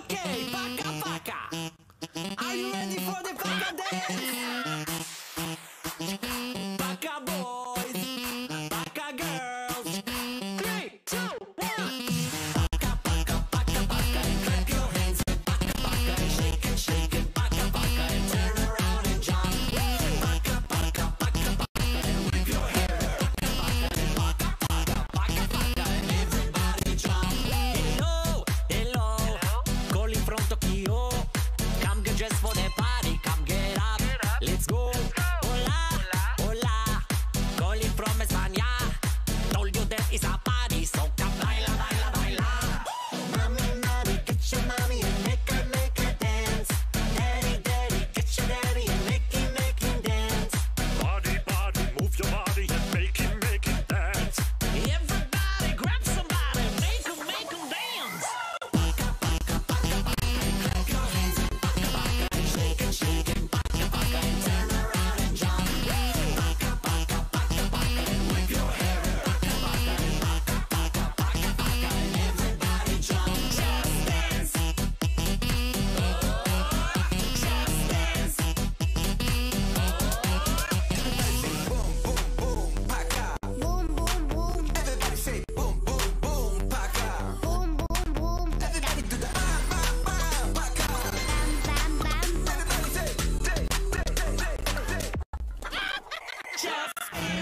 Okay. Just